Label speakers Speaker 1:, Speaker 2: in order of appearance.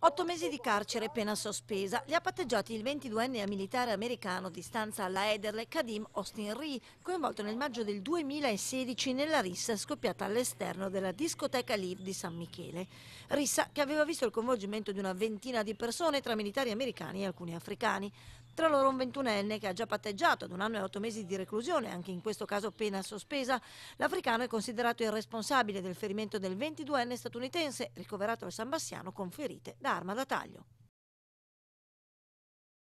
Speaker 1: Otto mesi di carcere, pena sospesa. Li ha patteggiati il 22enne militare americano di stanza alla Ederle, Kadim Austin Ree, coinvolto nel maggio del 2016 nella rissa scoppiata all'esterno della discoteca Live di San Michele. Rissa che aveva visto il coinvolgimento di una ventina di persone tra militari americani e alcuni africani. Tra loro un ventunenne che ha già patteggiato ad un anno e otto mesi di reclusione, anche in questo caso pena sospesa. L'africano è considerato il responsabile del ferimento del 22enne statunitense, ricoverato al San Bassiano con ferite da arma da taglio.